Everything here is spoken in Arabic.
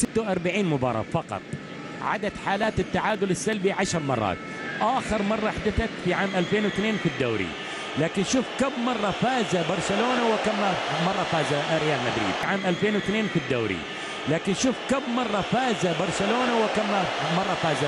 46 مباراة فقط. عدد حالات التعادل السلبي 10 مرات. آخر مرة حدثت في عام 2002 في الدوري. لكن شوف كم مرة فاز برشلونة وكم مرة فاز ريال مدريد. عام 2002 في الدوري. لكن شوف كم مرة فاز برشلونة وكم مرة فاز